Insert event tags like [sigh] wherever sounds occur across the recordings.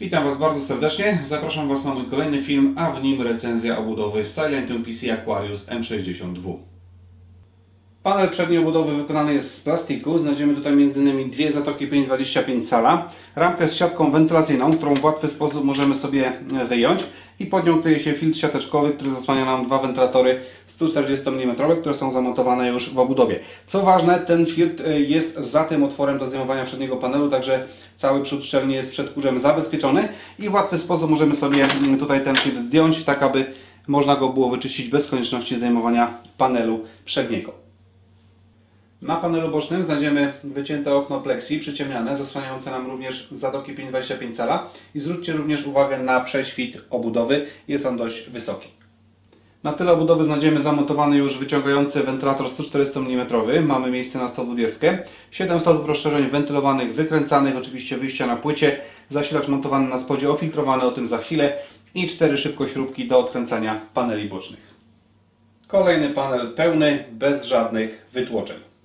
Witam Was bardzo serdecznie. Zapraszam Was na mój kolejny film, a w nim recenzja obudowy Silentium PC Aquarius M62. Panel przedniej obudowy wykonany jest z plastiku. Znajdziemy tutaj m.in. dwie zatoki 5,25 cala, ramkę z siatką wentylacyjną, którą w łatwy sposób możemy sobie wyjąć i pod nią kryje się filtr siateczkowy, który zasłania nam dwa wentylatory 140 mm, które są zamontowane już w obudowie. Co ważne, ten filtr jest za tym otworem do zdejmowania przedniego panelu, także cały przód szczelnie jest przed kurzem zabezpieczony i w łatwy sposób możemy sobie tutaj ten filtr zdjąć, tak aby można go było wyczyścić bez konieczności zdejmowania panelu przedniego. Na panelu bocznym znajdziemy wycięte okno plexi przyciemniane, zasłaniające nam również zatoki 5,25 cala i zwróćcie również uwagę na prześwit obudowy, jest on dość wysoki. Na tyle obudowy znajdziemy zamontowany już wyciągający wentylator 140 mm, mamy miejsce na 120, 7 stopów rozszerzeń wentylowanych, wykręcanych, oczywiście wyjścia na płycie, zasilacz montowany na spodzie ofiltrowany, o tym za chwilę i 4 szybkośrubki do odkręcania paneli bocznych. Kolejny panel pełny, bez żadnych wytłoczeń.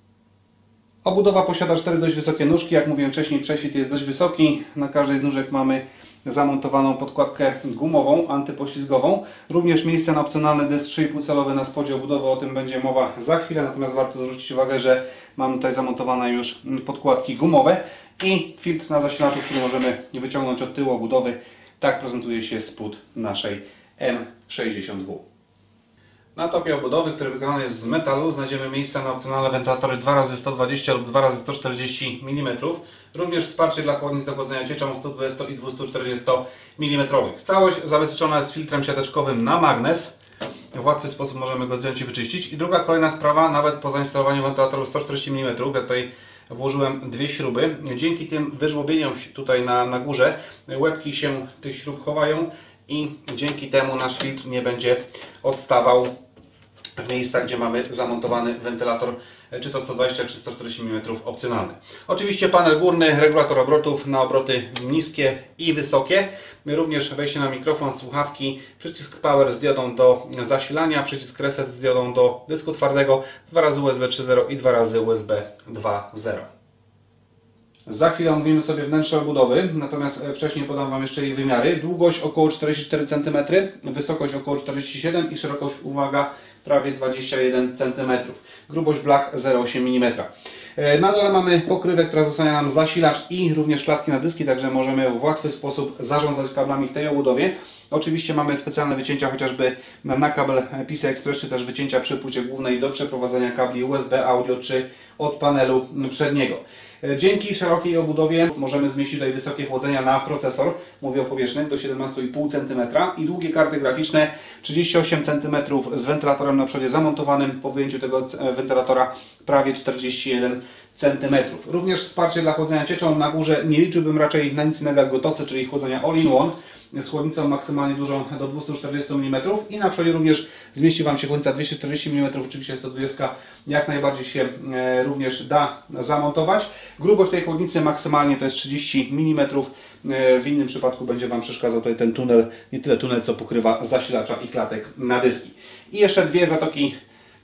Obudowa posiada cztery dość wysokie nóżki. Jak mówiłem wcześniej, prześwit jest dość wysoki. Na każdej z nóżek mamy zamontowaną podkładkę gumową, antypoślizgową. Również miejsce na opcjonalny dysk 3,5 calowy na spodzie obudowy, o tym będzie mowa za chwilę. Natomiast warto zwrócić uwagę, że mamy tutaj zamontowane już podkładki gumowe i filtr na zasilaczu, który możemy wyciągnąć od tyłu obudowy. Tak prezentuje się spód naszej M62. Na topie obudowy, który wykonany jest z metalu, znajdziemy miejsca na opcjonalne wentylatory 2x120 lub 2x140 mm. Również wsparcie dla chłodnic do chłodzenia cieczą 120 i 240 mm. Całość zabezpieczona jest filtrem siateczkowym na magnes. W łatwy sposób możemy go zdjąć i wyczyścić. I druga kolejna sprawa, nawet po zainstalowaniu wentylatorów 140 mm, ja tutaj włożyłem dwie śruby. Dzięki tym wyżłobieniom tutaj na, na górze łebki się tych śrub chowają i dzięki temu nasz filtr nie będzie odstawał w miejscach, gdzie mamy zamontowany wentylator, czy to 120 czy 140 mm opcjonalny. Oczywiście panel górny, regulator obrotów na obroty niskie i wysokie. Również wejście na mikrofon, słuchawki, przycisk power z diodą do zasilania, przycisk reset z diodą do dysku twardego, dwa razy USB 3.0 i dwa razy USB 2.0. Za chwilę omówimy sobie wnętrze obudowy, natomiast e, wcześniej podam Wam jeszcze jej wymiary. Długość około 44 cm, wysokość około 47 i szerokość, uwaga, prawie 21 cm. Grubość blach 0,8 mm. Na dole mamy pokrywę, która zasłania nam zasilacz i również klatki na dyski, także możemy w łatwy sposób zarządzać kablami w tej obudowie. Oczywiście mamy specjalne wycięcia chociażby na kabel PCI Express, czy też wycięcia przy płycie głównej do przeprowadzania kabli USB, audio czy od panelu przedniego. Dzięki szerokiej obudowie możemy zmieścić tutaj wysokie chłodzenia na procesor, mówię o powierzchni, do 17,5 cm i długie karty graficzne 38 cm z wentylatorem na przodzie zamontowanym, po wyjęciu tego wentylatora prawie 41 cm. Również wsparcie dla chłodzenia cieczą na górze nie liczyłbym raczej na nic innego jak gotoce, czyli chłodzenia all-in-one z chłodnicą maksymalnie dużą do 240 mm i na przodzie również zmieści Wam się chłodnica 240 mm, oczywiście 120 jak najbardziej się e, również da zamontować. Grubość tej chłodnicy maksymalnie to jest 30 mm, e, w innym przypadku będzie Wam przeszkadzał tutaj ten tunel, nie tyle tunel co pokrywa zasilacza i klatek na dyski. I jeszcze dwie zatoki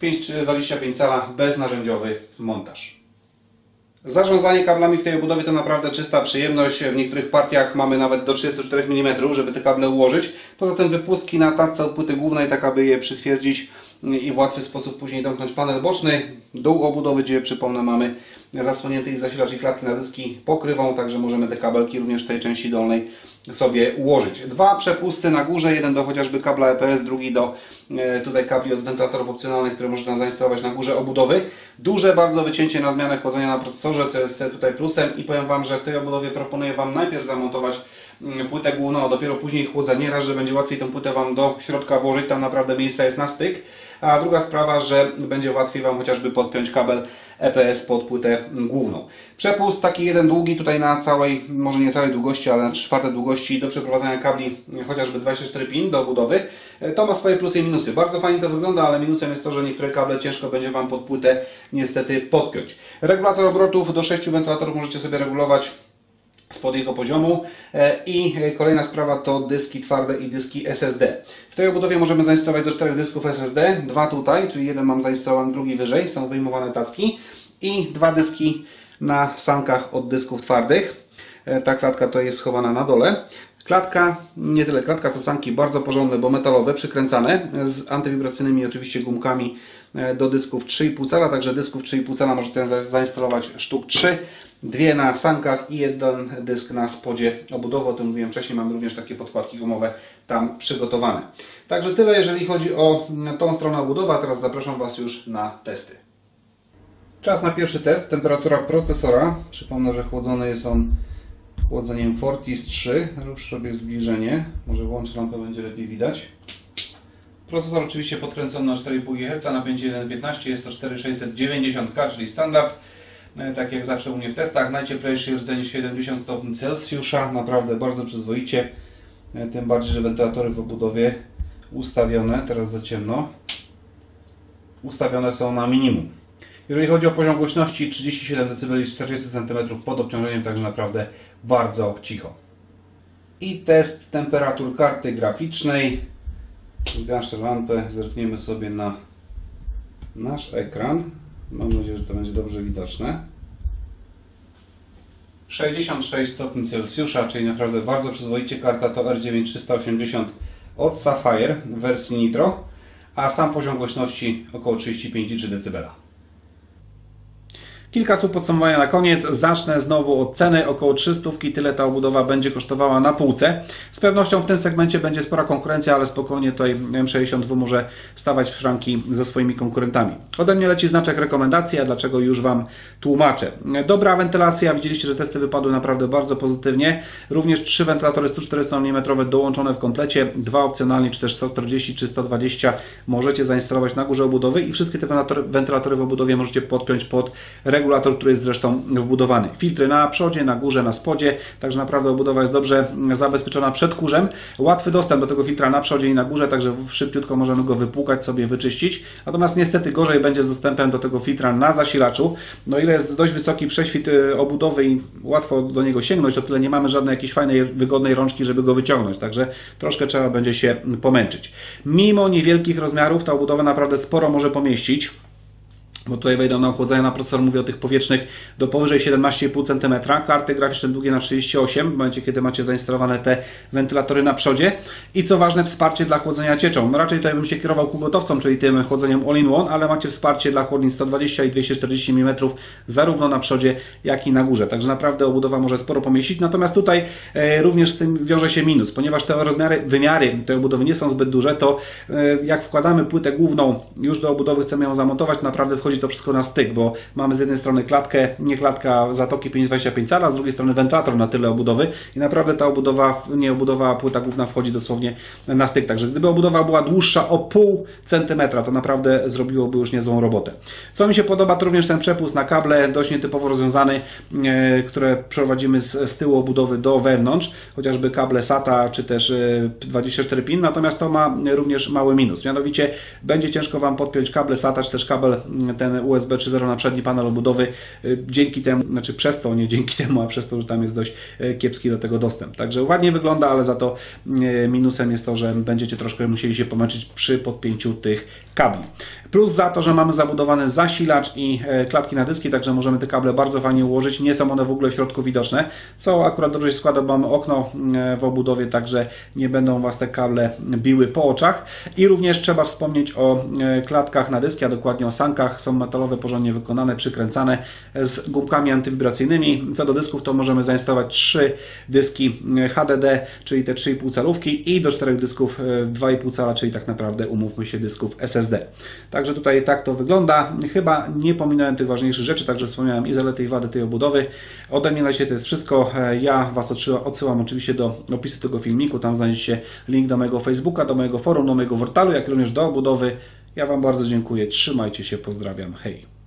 5,25 cala beznarzędziowy montaż. Zarządzanie kablami w tej obudowie to naprawdę czysta przyjemność. W niektórych partiach mamy nawet do 34 mm, żeby te kable ułożyć. Poza tym wypustki na tacce od płyty głównej, tak aby je przytwierdzić i w łatwy sposób później domknąć panel boczny. Dół obudowy, gdzie przypomnę mamy zasłonięty zasilacz i klatki na dyski pokrywą, także możemy te kabelki również w tej części dolnej sobie ułożyć. Dwa przepusty na górze, jeden do chociażby kabla EPS, drugi do e, tutaj kabli od wentylatorów opcjonalnych, które można zainstalować na górze obudowy. Duże bardzo wycięcie na zmianę chłodzenia na procesorze, co jest tutaj plusem i powiem Wam, że w tej obudowie proponuję Wam najpierw zamontować mm, płytę główną, a dopiero później chłodzenie, raz, że będzie łatwiej tę płytę Wam do środka włożyć, tam naprawdę miejsca jest na styk. A druga sprawa, że będzie łatwiej Wam chociażby podpiąć kabel EPS pod płytę główną. Przepust taki jeden długi tutaj na całej, może nie całej długości, ale na czwarte długości do przeprowadzania kabli chociażby 24 pin do budowy. To ma swoje plusy i minusy. Bardzo fajnie to wygląda, ale minusem jest to, że niektóre kable ciężko będzie Wam pod płytę niestety podpiąć. Regulator obrotów do 6 wentylatorów możecie sobie regulować spod jego poziomu e, i kolejna sprawa to dyski twarde i dyski SSD. W tej obudowie możemy zainstalować do czterech dysków SSD, dwa tutaj, czyli jeden mam zainstalowany, drugi wyżej, są wyjmowane tacki i dwa dyski na sankach od dysków twardych. E, ta klatka to jest schowana na dole. Klatka, nie tyle klatka, to sanki bardzo porządne, bo metalowe, przykręcane, z antywibracyjnymi oczywiście gumkami e, do dysków 3,5 cala, także dysków 3,5 cala możecie za- zainstalować sztuk 3, dwie na sankach i jeden dysk na spodzie obudowy, o tym mówiłem wcześniej, mamy również takie podkładki gumowe tam przygotowane. Także tyle jeżeli chodzi o mm, tą stronę obudowy, a teraz zapraszam Was już na testy. Czas na pierwszy test. Temperatura procesora. Przypomnę, że chłodzony jest on chłodzeniem Fortis 3. Już robię zbliżenie. Może włączę lampę, będzie lepiej widać. Procesor oczywiście podkręcony na 4,5 GHz, napięcie 1.15, jest to 4690K, czyli standard. E, Tak jak zawsze u mnie w testach, najcieplejszy rdzeń 70 stopni Celsjusza, naprawdę bardzo przyzwoicie. E, Tym bardziej, że wentylatory w obudowie ustawione, teraz za ciemno, ustawione są na minimum. Jeżeli chodzi o poziom głośności 37 dB 40 cm pod obciążeniem, także naprawdę bardzo cicho. I test temperatur karty graficznej. Zgaszę lampę, zerkniemy sobie na nasz ekran. Mam nadzieję, że to będzie dobrze widoczne. 66 stopni Celsjusza, czyli naprawdę bardzo przyzwoicie. Karta to R9380 od Sapphire w wersji Nitro, a sam poziom głośności około 35,3 dB. Kilka słów podsumowania na koniec. Zacznę znowu od ceny. Około 300 tyle ta obudowa będzie kosztowała na półce. Z pewnością w tym segmencie będzie spora konkurencja, ale spokojnie tutaj M62 może stawać w szranki ze swoimi konkurentami. Ode mnie leci znaczek rekomendacji, a dlaczego już Wam tłumaczę. Dobra wentylacja. Widzieliście, że testy wypadły naprawdę bardzo pozytywnie. Również trzy wentylatory 140 mm dołączone w komplecie. Dwa opcjonalnie, czy też 140 czy 120 możecie zainstalować na górze obudowy i wszystkie te wentylatory- w obudowie możecie podpiąć pod regulator, który jest zresztą wbudowany. Filtry na przodzie, na górze, na spodzie, także naprawdę obudowa jest dobrze zabezpieczona przed kurzem. Łatwy dostęp do tego filtra na przodzie i na górze, także szybciutko możemy go wypłukać, sobie wyczyścić. Natomiast niestety gorzej będzie z dostępem do tego filtra na zasilaczu. No ile jest dość wysoki prześwit y, obudowy i łatwo do niego sięgnąć, to tyle nie mamy żadnej jakiejś fajnej, wygodnej rączki, żeby go wyciągnąć, także troszkę trzeba będzie się pomęczyć. Mimo niewielkich rozmiarów ta obudowa naprawdę sporo może pomieścić bo tutaj wejdą na ochłodzenie na procesor, mówię o tych powietrznych, do powyżej 17,5 cm. Karty graficzne długie na 38, w momencie kiedy macie zainstalowane te wentylatory na przodzie. I co ważne, wsparcie dla chłodzenia cieczą. No raczej tutaj bym się kierował ku gotowcom, czyli tym chłodzeniem all-in-one, ale macie wsparcie dla chłodnic 120 i 240 mm zarówno na przodzie, jak i na górze. Także naprawdę obudowa może sporo pomieścić. Natomiast tutaj e, również z tym wiąże się minus, ponieważ te rozmiary, wymiary tej obudowy nie są zbyt duże, to e, jak wkładamy płytę główną już do obudowy, chcemy ją zamontować, naprawdę wchodzi to wszystko na styk, bo mamy z jednej strony klatkę, nie klatka zatoki 525 cala, z drugiej strony wentylator na tyle obudowy i naprawdę ta obudowa, nie obudowa, płyta główna wchodzi dosłownie na styk. Także gdyby obudowa była dłuższa o pół centymetra, to naprawdę zrobiłoby już niezłą robotę. Co mi się podoba, to również ten przepust na kable, dość nietypowo rozwiązany, e, które prowadzimy z, z tyłu obudowy do wewnątrz, chociażby kable SATA czy też e, 24 pin, natomiast to ma również mały minus. Mianowicie będzie ciężko Wam podpiąć kable SATA czy też kabel m, ten USB 3.0 na przedni panel obudowy. Y, Dzięki temu, znaczy przez to, nie dzięki [laughs] temu, a przez to, że tam jest dość e, kiepski do tego dostęp. Także ładnie wygląda, ale za to e, minusem jest to, że będziecie troszkę musieli się pomęczyć przy podpięciu tych kabli. Plus za to, że mamy zabudowany zasilacz i e, klapki na dyski, także możemy te kable bardzo fajnie ułożyć. Nie są one w ogóle w środku widoczne, co akurat dobrze się składa, bo mamy okno e, w obudowie, także nie będą Was te kable biły po oczach. I również trzeba wspomnieć o e, klapkach na dyski, a dokładnie o sankach. Są metalowe, porządnie wykonane, przykręcane z gumkami antywibracyjnymi. Co do dysków, to możemy zainstalować trzy dyski e, HDD, czyli te 3,5 calówki i do czterech dysków e, 2,5 cala, czyli tak naprawdę umówmy się dysków SSD. Także tutaj tak to wygląda. Chyba nie pominąłem tych ważniejszych rzeczy, także wspomniałem i zalety i wady tej obudowy. Ode mnie na dzisiaj to jest wszystko. E, Ja Was odsyła- odsyłam oczywiście do opisu tego filmiku. Tam znajdziecie link do mojego Facebooka, do mojego forum, do mojego portalu, jak również do obudowy. Ja Wam bardzo dziękuję. Trzymajcie się, pozdrawiam. Hej.